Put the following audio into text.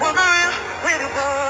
woman, with a boy.